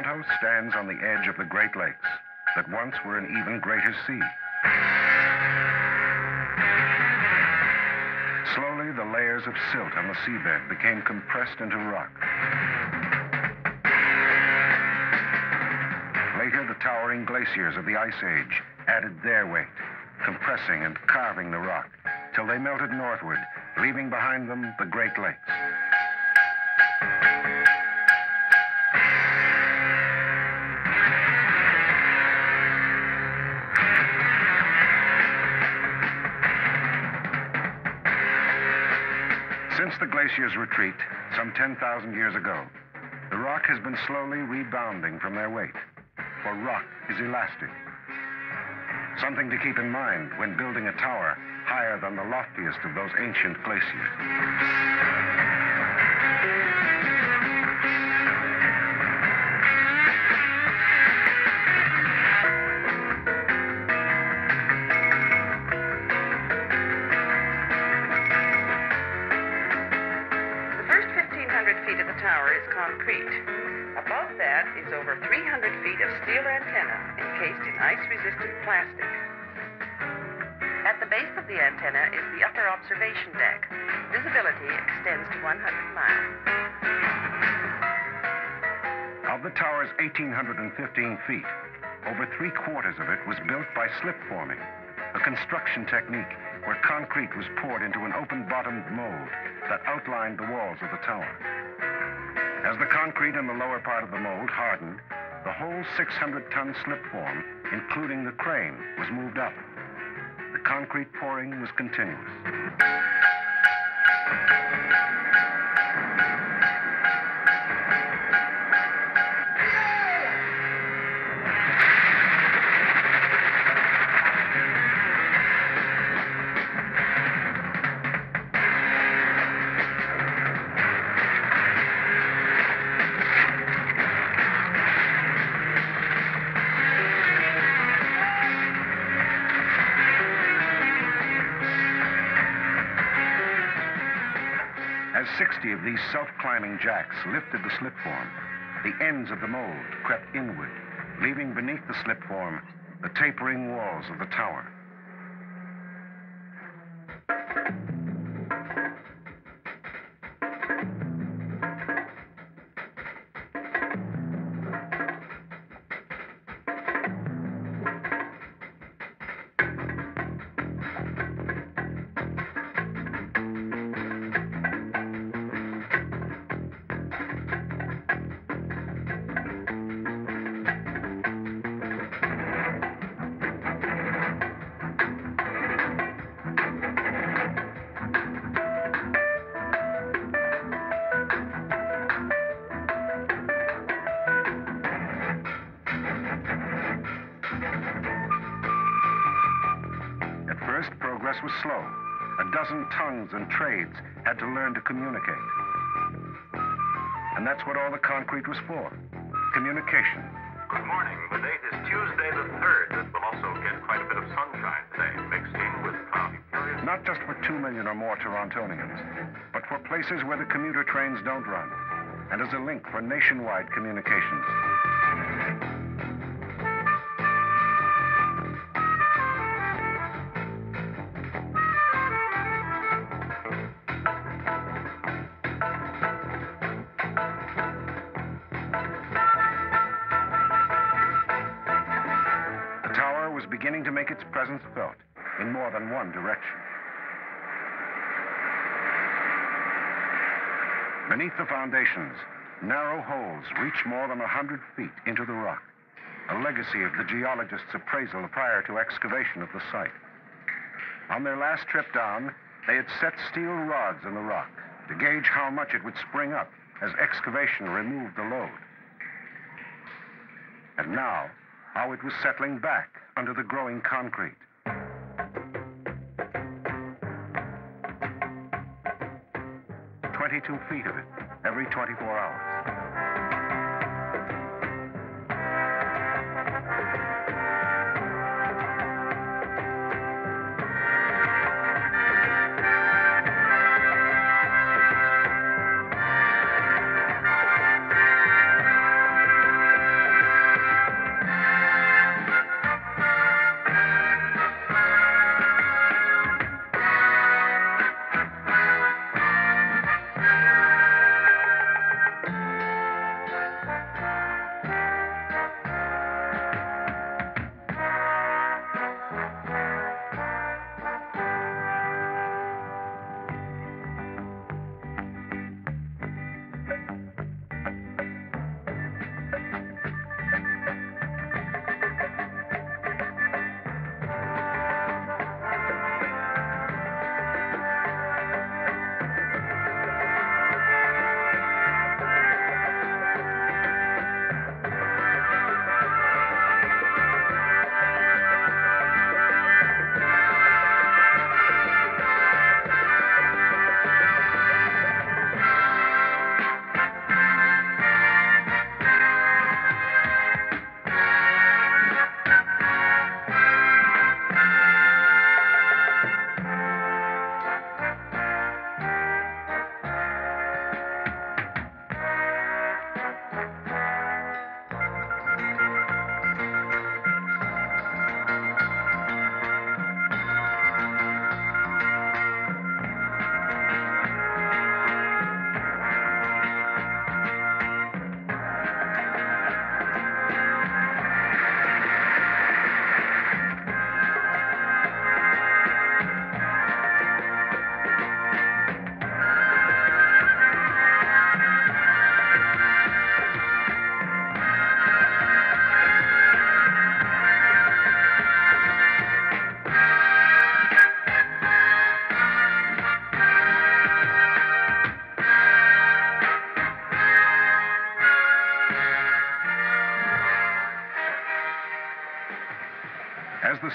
Toronto stands on the edge of the Great Lakes that once were an even greater sea. Slowly, the layers of silt on the seabed became compressed into rock. Later, the towering glaciers of the Ice Age added their weight, compressing and carving the rock till they melted northward, leaving behind them the Great Lakes. Glacier's retreat, some 10,000 years ago, the rock has been slowly rebounding from their weight. For rock is elastic. Something to keep in mind when building a tower higher than the loftiest of those ancient glaciers. Encased in ice-resistant plastic. At the base of the antenna is the upper observation deck. Visibility extends to 100 miles. Of the tower's 1,815 feet, over three quarters of it was built by slip forming, a construction technique where concrete was poured into an open bottomed mold that outlined the walls of the tower. As the concrete in the lower part of the mold hardened, the whole 600 ton slip form, including the crane, was moved up. The concrete pouring was continuous. 60 of these self-climbing jacks lifted the slip form, the ends of the mold crept inward, leaving beneath the slip form the tapering walls of the tower. First, progress was slow. A dozen tongues and trades had to learn to communicate. And that's what all the concrete was for communication. Good morning. The date is Tuesday the 3rd. This will also get quite a bit of sunshine today, mixed in with cloudy periods. Not just for two million or more Torontonians, but for places where the commuter trains don't run, and as a link for nationwide communications. In one direction. Beneath the foundations, narrow holes reach more than a hundred feet into the rock, a legacy of the geologist's appraisal prior to excavation of the site. On their last trip down, they had set steel rods in the rock to gauge how much it would spring up as excavation removed the load. And now, how it was settling back under the growing concrete. Twenty-two feet of it every 24 hours.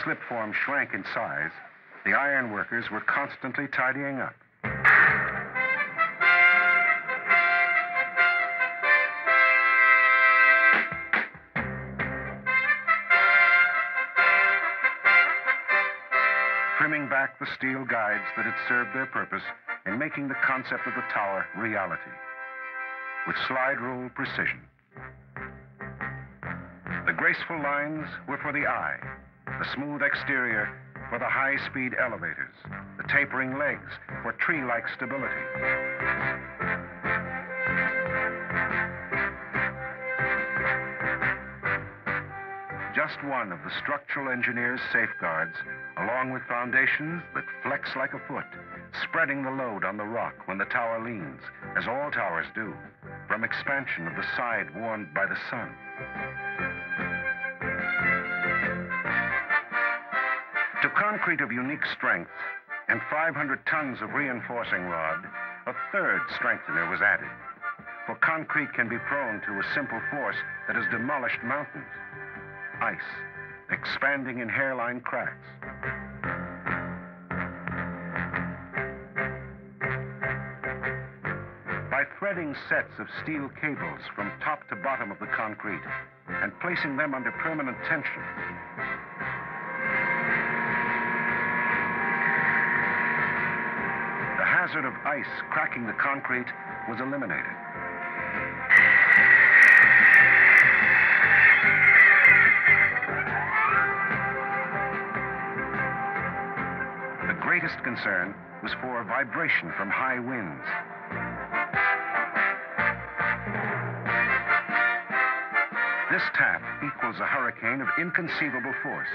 Slipform shrank in size, the iron workers were constantly tidying up. Trimming back the steel guides that had served their purpose in making the concept of the tower reality. With slide rule precision. The graceful lines were for the eye, the smooth exterior for the high speed elevators, the tapering legs for tree like stability. Just one of the structural engineer's safeguards, along with foundations that flex like a foot, spreading the load on the rock when the tower leans, as all towers do, from expansion of the side warmed by the sun. To concrete of unique strength and 500 tons of reinforcing rod, a third strengthener was added. For concrete can be prone to a simple force that has demolished mountains. Ice, expanding in hairline cracks. By threading sets of steel cables from top to bottom of the concrete and placing them under permanent tension, hazard of ice cracking the concrete was eliminated. The greatest concern was for vibration from high winds. This tap equals a hurricane of inconceivable force.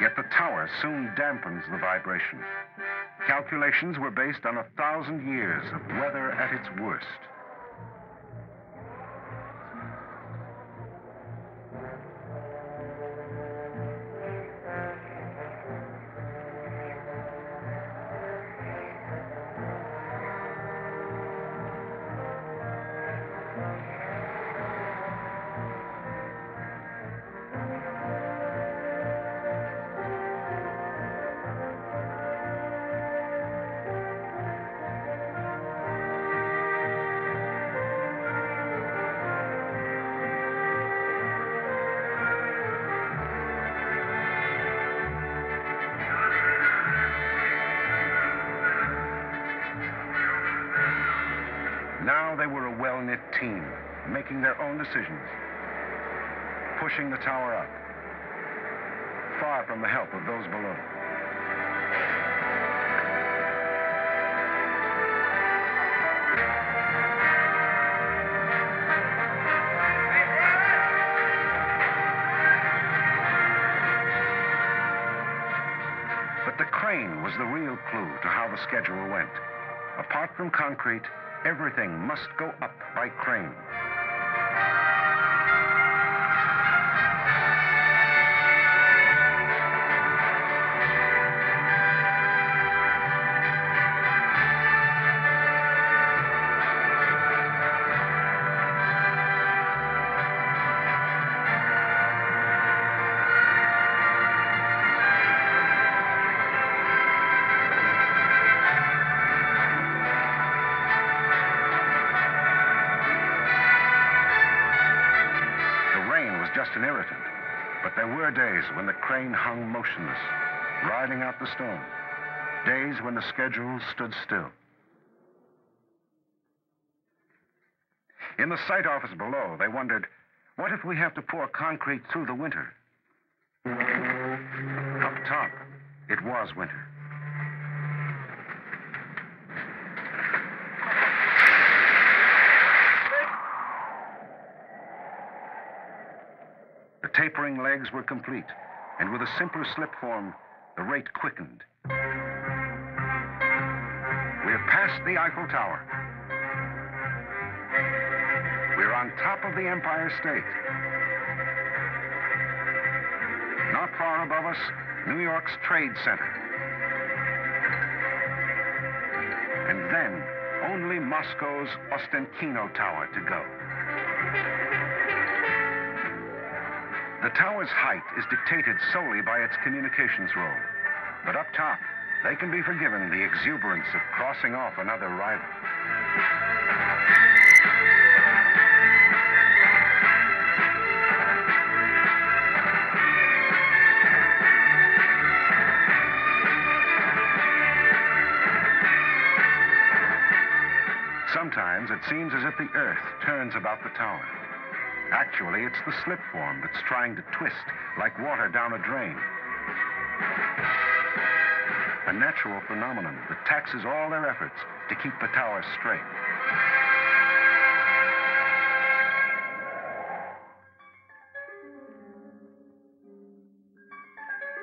Yet the tower soon dampens the vibration. Calculations were based on a thousand years of weather at its worst. Team, making their own decisions, pushing the tower up, far from the help of those below. But the crane was the real clue to how the schedule went. Apart from concrete, everything must go up by crane. There were days when the crane hung motionless, riding out the storm. Days when the schedule stood still. In the site office below, they wondered, what if we have to pour concrete through the winter? Up top, it was winter. Tapering legs were complete, and with a simpler slip form, the rate quickened. We're past the Eiffel Tower. We're on top of the Empire State. Not far above us, New York's Trade Center. And then, only Moscow's Ostankino Tower to go. The tower's height is dictated solely by its communications role. But up top, they can be forgiven the exuberance of crossing off another rival. Sometimes it seems as if the Earth turns about the tower. Actually, it's the slip form that's trying to twist like water down a drain. A natural phenomenon that taxes all their efforts to keep the tower straight.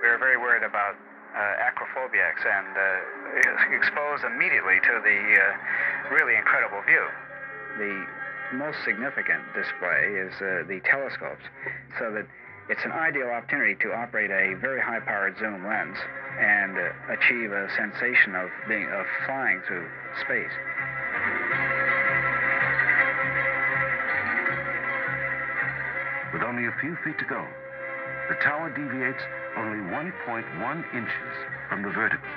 We were very worried about uh, acrophobiacs and uh, exposed immediately to the uh, really incredible view. The most significant display is uh, the telescopes, so that it's an ideal opportunity to operate a very high-powered zoom lens and uh, achieve a sensation of being of flying through space. With only a few feet to go, the tower deviates only 1.1 inches from the vertical.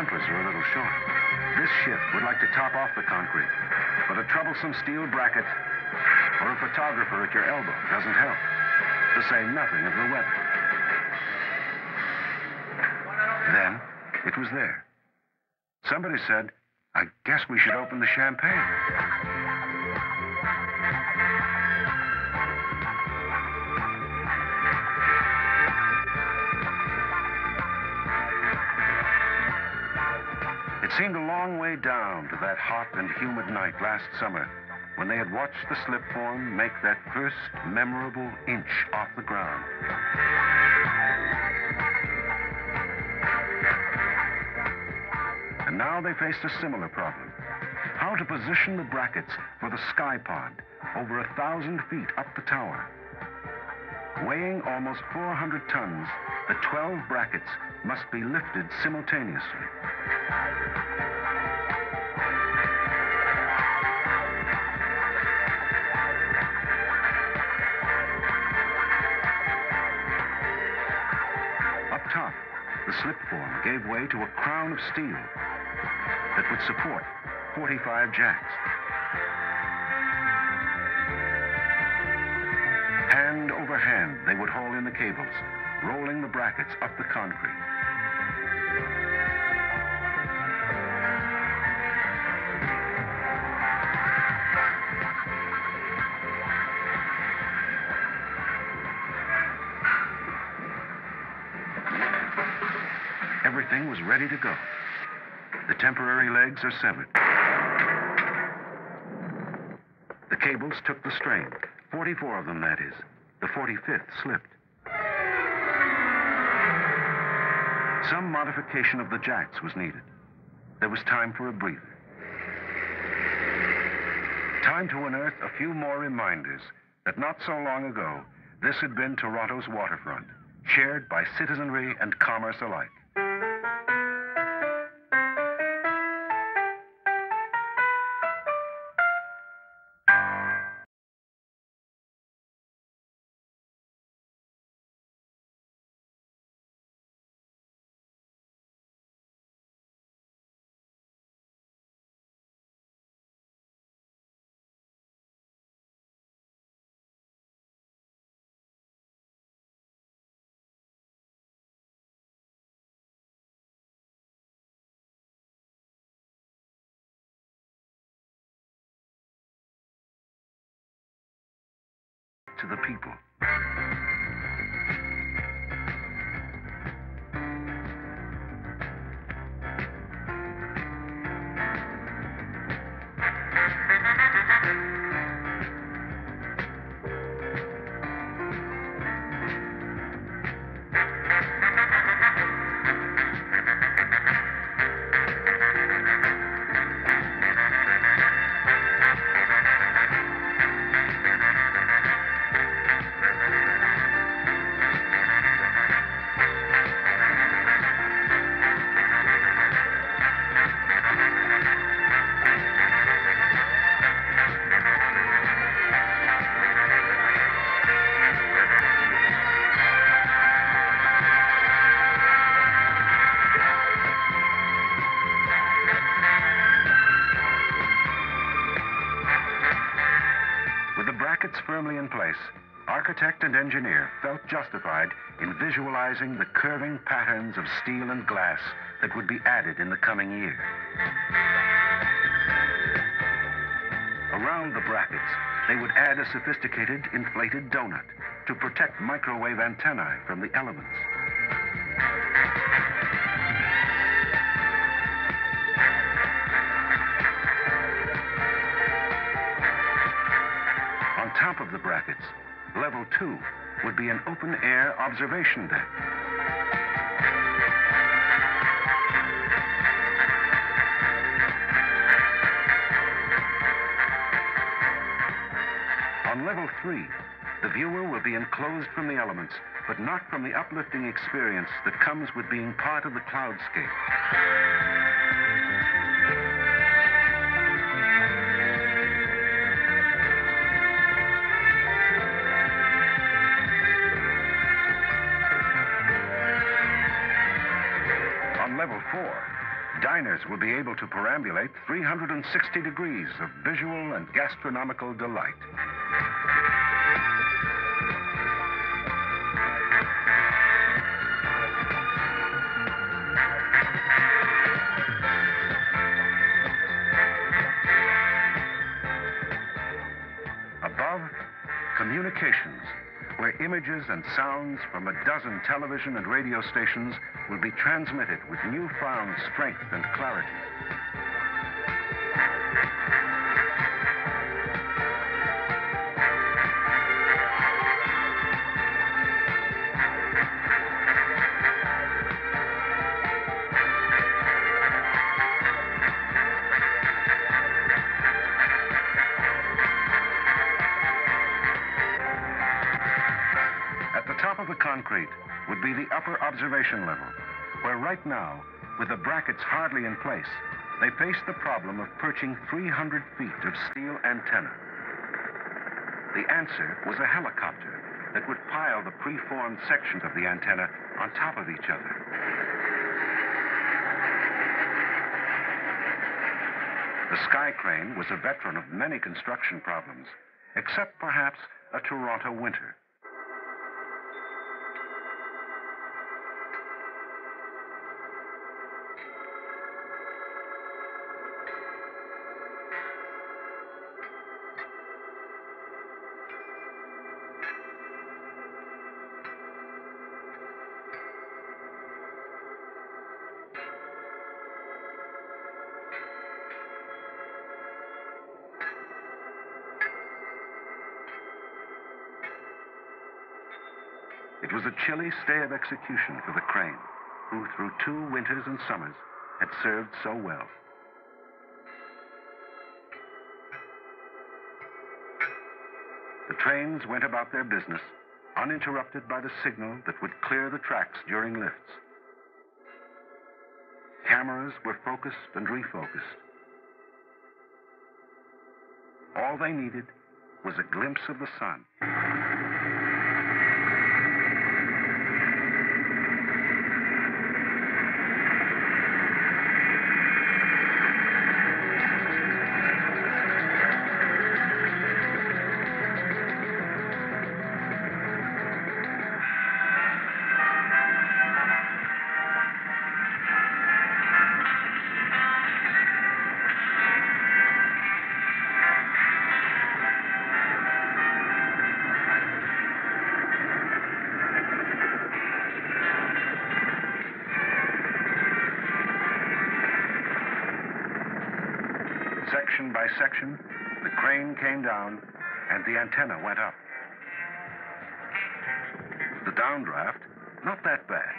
Tempers are a little short. This shift would like to top off the concrete, but a troublesome steel bracket or a photographer at your elbow doesn't help, to say nothing of the weather. Then, it was there. Somebody said, I guess we should open the champagne. It seemed a long way down to that hot and humid night last summer when they had watched the slip form make that first memorable inch off the ground. And now they faced a similar problem. How to position the brackets for the sky pod over a thousand feet up the tower. Weighing almost 400 tons, the 12 brackets must be lifted simultaneously. Up top, the slip form gave way to a crown of steel that would support 45 jacks. Hand, they would haul in the cables, rolling the brackets up the concrete. Everything was ready to go. The temporary legs are severed. The cables took the strain. 44 of them, that is. The 45th slipped. Some modification of the jacks was needed. There was time for a breather. Time to unearth a few more reminders that not so long ago, this had been Toronto's waterfront, shared by citizenry and commerce alike. To the people. Architect and engineer felt justified in visualizing the curving patterns of steel and glass that would be added in the coming year. Around the brackets, they would add a sophisticated inflated donut to protect microwave antennae from the elements. On top of the brackets, level two would be an open air observation deck. On level three, the viewer will be enclosed from the elements, but not from the uplifting experience that comes with being part of the cloudscape. Four, diners will be able to perambulate 360 degrees of visual and gastronomical delight. Above, communications, where images and sounds from a dozen television and radio stations will be transmitted with newfound strength and clarity. The concrete would be the upper observation level, where right now, with the brackets hardly in place, they face the problem of perching 300 feet of steel antenna. The answer was a helicopter that would pile the preformed sections of the antenna on top of each other. The Sky Crane was a veteran of many construction problems, except perhaps a Toronto winter. It was a chilly stay of execution for the crane, who through two winters and summers had served so well. The trains went about their business, uninterrupted by the signal that would clear the tracks during lifts. Cameras were focused and refocused. All they needed was a glimpse of the sun. The crane came down and the antenna went up. The downdraft, not that bad.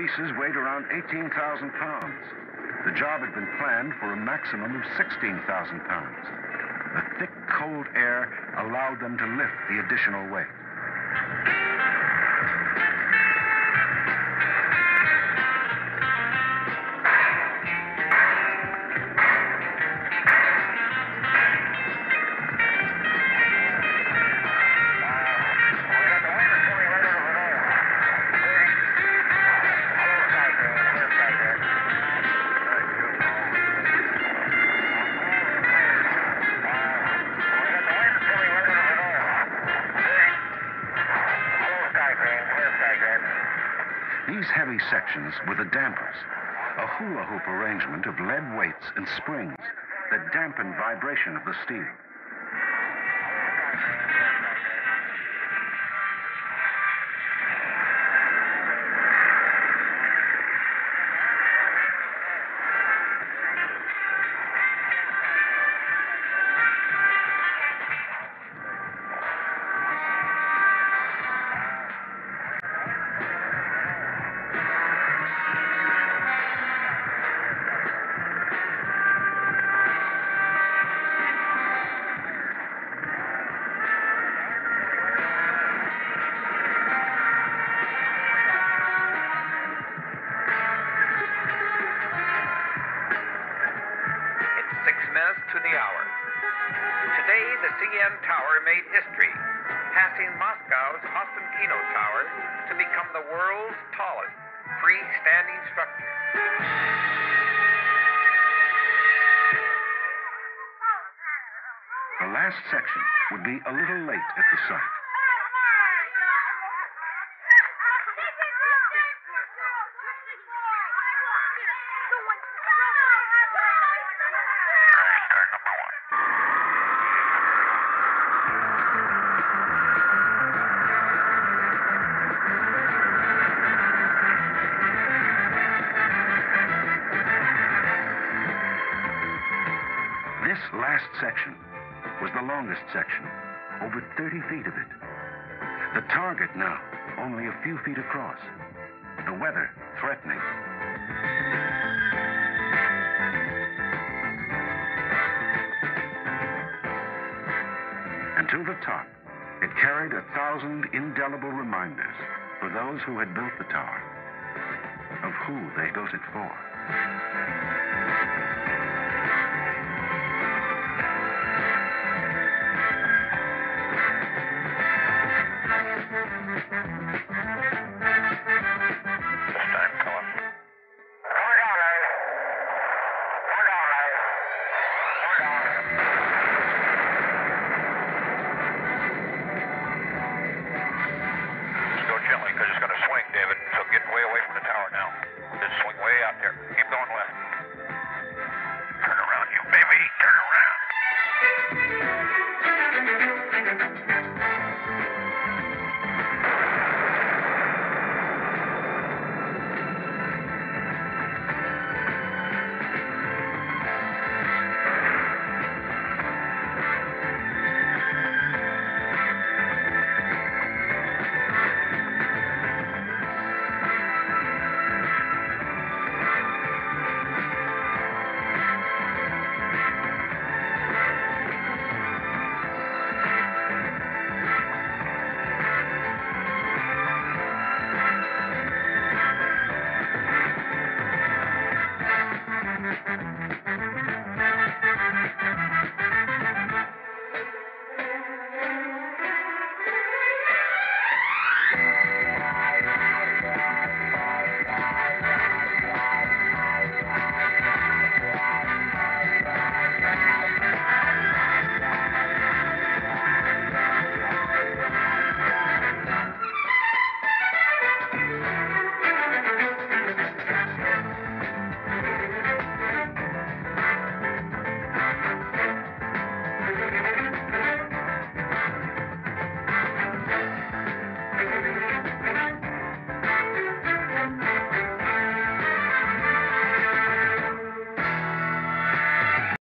Pieces weighed around 18,000 pounds. The job had been planned for a maximum of 16,000 pounds. The thick, cold air allowed them to lift the additional weight. Heavy sections were the dampers, a hula hoop arrangement of lead weights and springs that dampen vibration of the steel. Structure. The last section would be a little late at the site. This last section was the longest section, over 30 feet of it. The target now only a few feet across. The weather threatening. And to the top, it carried a thousand indelible reminders for those who had built the tower of who they built it for.